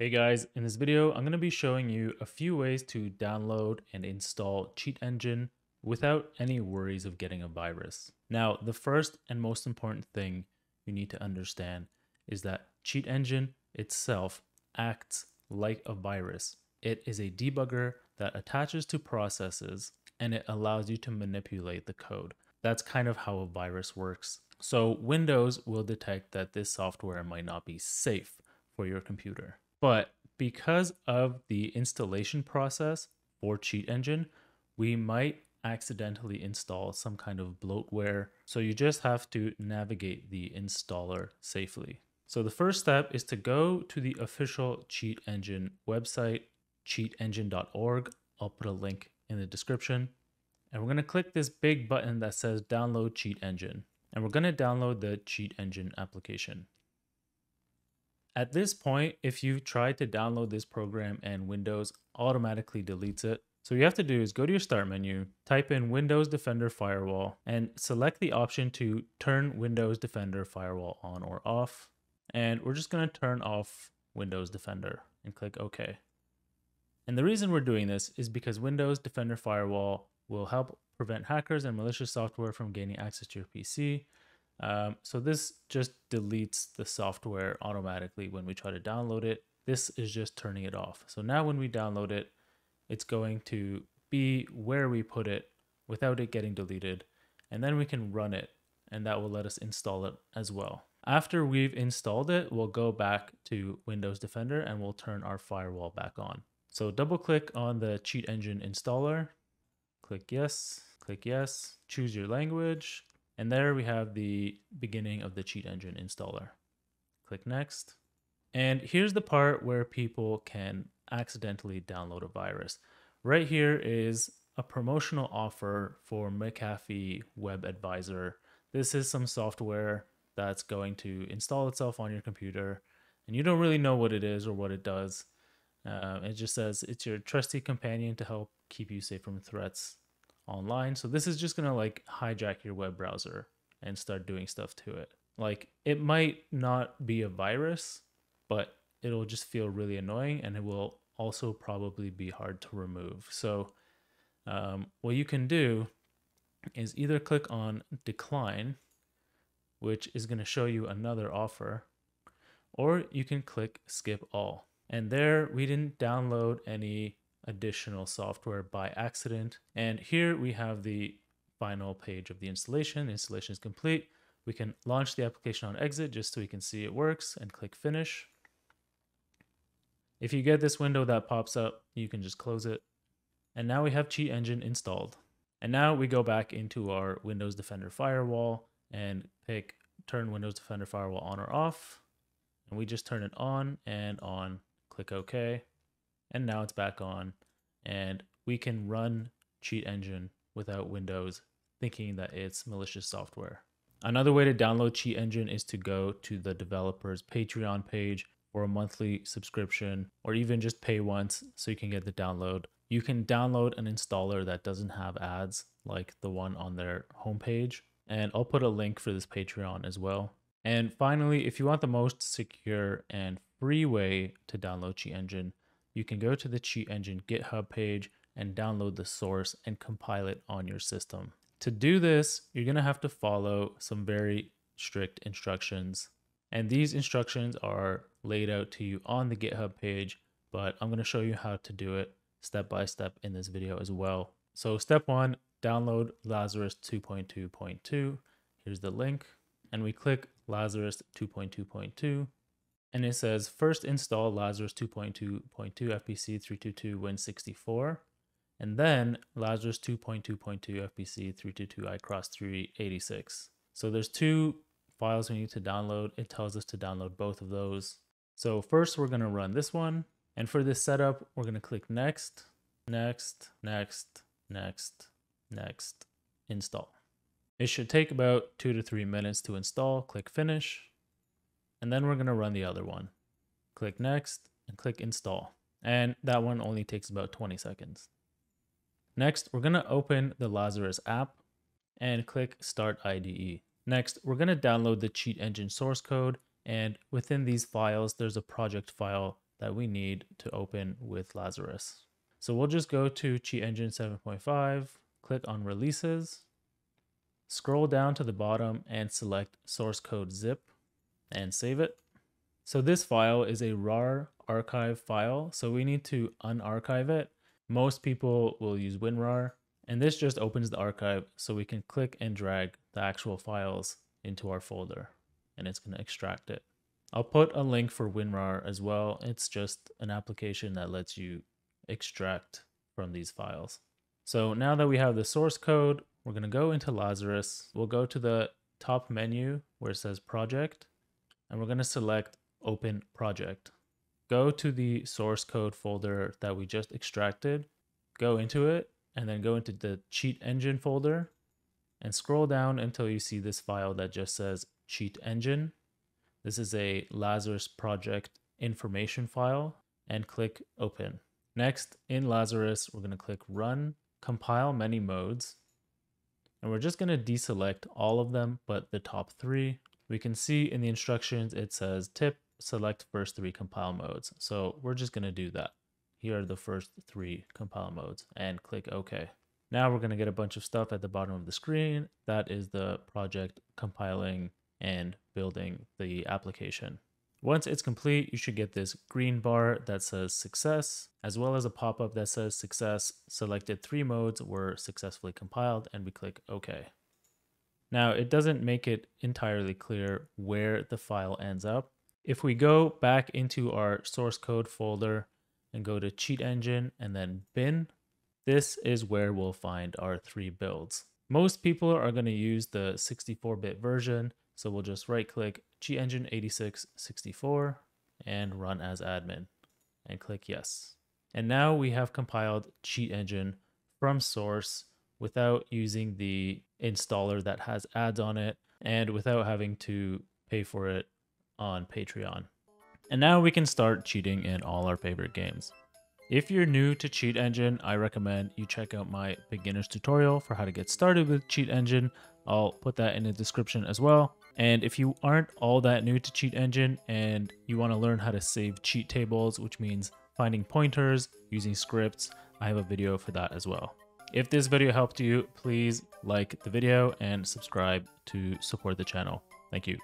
Hey guys, in this video, I'm going to be showing you a few ways to download and install Cheat Engine without any worries of getting a virus. Now, the first and most important thing you need to understand is that Cheat Engine itself acts like a virus. It is a debugger that attaches to processes and it allows you to manipulate the code. That's kind of how a virus works. So Windows will detect that this software might not be safe for your computer. But because of the installation process for Cheat Engine, we might accidentally install some kind of bloatware. So you just have to navigate the installer safely. So the first step is to go to the official Cheat Engine website, cheatengine.org. I'll put a link in the description. And we're going to click this big button that says download Cheat Engine. And we're going to download the Cheat Engine application. At this point, if you've tried to download this program and Windows automatically deletes it, so you have to do is go to your start menu, type in Windows Defender Firewall, and select the option to turn Windows Defender Firewall on or off. And we're just going to turn off Windows Defender and click OK. And the reason we're doing this is because Windows Defender Firewall will help prevent hackers and malicious software from gaining access to your PC. Um, so this just deletes the software automatically when we try to download it. This is just turning it off. So now when we download it, it's going to be where we put it without it getting deleted. And then we can run it and that will let us install it as well. After we've installed it, we'll go back to Windows Defender and we'll turn our firewall back on. So double click on the Cheat Engine installer, click yes, click yes, choose your language, and there we have the beginning of the Cheat Engine installer. Click next. And here's the part where people can accidentally download a virus. Right here is a promotional offer for McAfee Web Advisor. This is some software that's going to install itself on your computer, and you don't really know what it is or what it does. Uh, it just says it's your trusty companion to help keep you safe from threats online. So this is just gonna like hijack your web browser and start doing stuff to it. Like it might not be a virus, but it'll just feel really annoying and it will also probably be hard to remove. So um, what you can do is either click on decline, which is going to show you another offer, or you can click skip all. And there we didn't download any additional software by accident. And here we have the final page of the installation. Installation is complete. We can launch the application on exit just so we can see it works and click finish. If you get this window that pops up, you can just close it. And now we have Cheat Engine installed. And now we go back into our Windows Defender firewall and pick turn Windows Defender firewall on or off. And we just turn it on and on, click OK. And now it's back on. And we can run Cheat Engine without Windows thinking that it's malicious software. Another way to download Cheat Engine is to go to the developer's Patreon page for a monthly subscription or even just pay once so you can get the download. You can download an installer that doesn't have ads like the one on their homepage. And I'll put a link for this Patreon as well. And finally, if you want the most secure and free way to download Cheat Engine, you can go to the Cheat Engine GitHub page and download the source and compile it on your system. To do this, you're going to have to follow some very strict instructions. And these instructions are laid out to you on the GitHub page, but I'm going to show you how to do it step by step in this video as well. So step one, download Lazarus 2.2.2. Here's the link. And we click Lazarus 2.2.2. And it says first install Lazarus 2.2.2 FPC 322 Win64. And then Lazarus 2.2.2 FPC 322 iCross 386. So there's two files we need to download. It tells us to download both of those. So first we're going to run this one. And for this setup, we're going to click next, next, next, next, next, install. It should take about two to three minutes to install. Click finish. And then we're going to run the other one. Click next and click install. And that one only takes about 20 seconds. Next, we're going to open the Lazarus app and click start IDE. Next, we're going to download the cheat engine source code and within these files, there's a project file that we need to open with Lazarus. So we'll just go to Cheat Engine 7.5, click on releases, scroll down to the bottom and select source code zip and save it. So this file is a RAR archive file, so we need to unarchive it. Most people will use WinRAR, and this just opens the archive so we can click and drag the actual files into our folder, and it's going to extract it. I'll put a link for WinRAR as well. It's just an application that lets you extract from these files. So now that we have the source code, we're going to go into Lazarus. We'll go to the top menu where it says project, and we're going to select open project. Go to the source code folder that we just extracted, go into it, and then go into the cheat engine folder and scroll down until you see this file that just says cheat engine. This is a Lazarus project information file and click open. Next, in Lazarus, we're going to click Run, Compile Many Modes, and we're just going to deselect all of them but the top three. We can see in the instructions it says tip, select first three compile modes. So we're just going to do that. Here are the first three compile modes and click OK. Now we're going to get a bunch of stuff at the bottom of the screen. That is the project compiling and building the application. Once it's complete, you should get this green bar that says success, as well as a pop-up that says success. Selected three modes were successfully compiled and we click OK. Now it doesn't make it entirely clear where the file ends up. If we go back into our source code folder and go to cheat engine and then bin, this is where we'll find our three builds. Most people are going to use the 64-bit version so we'll just right click Cheat Engine 8664 and run as admin and click yes. And now we have compiled Cheat Engine from source without using the installer that has ads on it and without having to pay for it on Patreon. And now we can start cheating in all our favorite games. If you're new to Cheat Engine, I recommend you check out my beginner's tutorial for how to get started with Cheat Engine. I'll put that in the description as well. And if you aren't all that new to Cheat Engine and you want to learn how to save cheat tables, which means finding pointers using scripts, I have a video for that as well. If this video helped you, please like the video and subscribe to support the channel. Thank you.